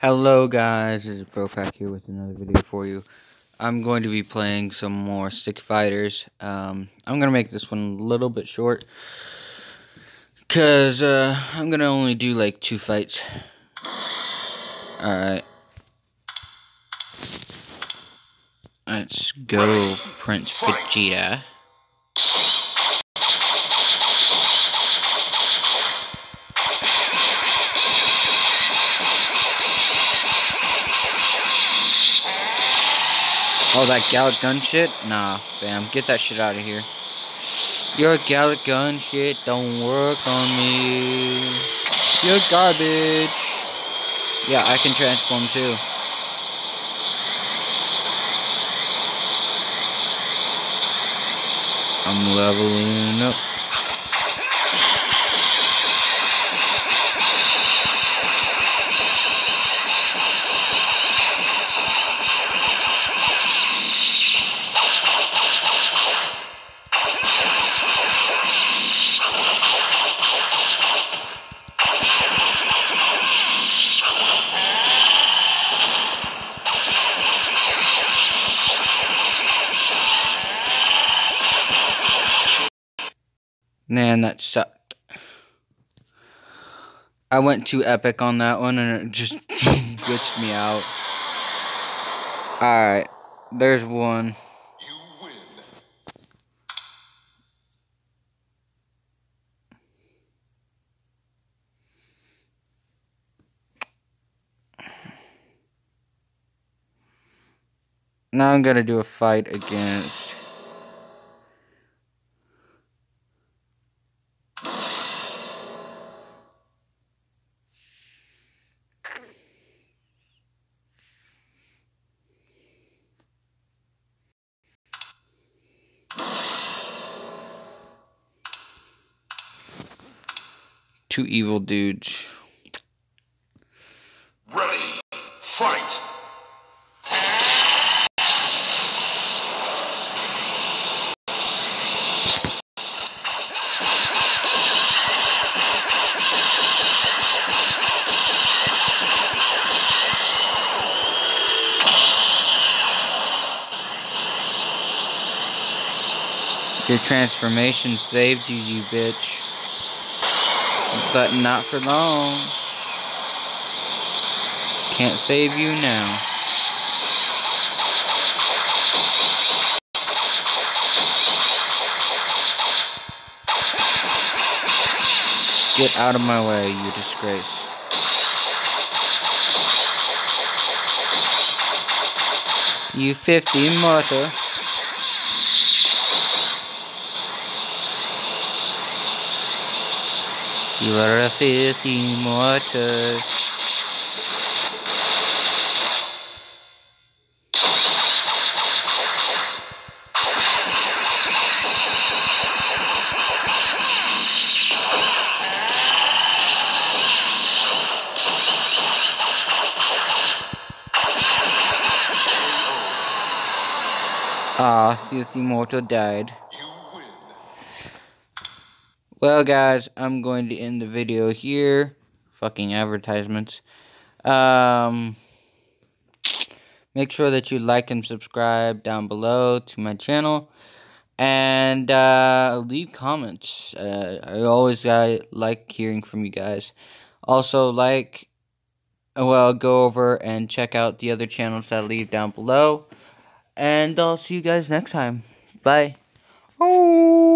Hello guys, this is Bro Pack here with another video for you. I'm going to be playing some more Stick Fighters. Um, I'm going to make this one a little bit short. Because uh, I'm going to only do like two fights. Alright. Let's go, Prince Vegeta. Oh, that Galick Gun shit? Nah, fam. Get that shit out of here. Your Galick Gun shit don't work on me. You're garbage. Yeah, I can transform too. I'm leveling up. Man, that sucked. I went too epic on that one and it just glitched me out. Alright, there's one. Now I'm gonna do a fight against two evil dudes. Ready, fight! Your transformation saved you, you bitch. But not for long. Can't save you now. Get out of my way, you disgrace. You 50 mortal. You are a filthy mortar. Ah, filthy mortal died. Well, guys, I'm going to end the video here. Fucking advertisements. Um, make sure that you like and subscribe down below to my channel. And uh, leave comments. Uh, I always uh, like hearing from you guys. Also, like, well, go over and check out the other channels that I leave down below. And I'll see you guys next time. Bye. Oh.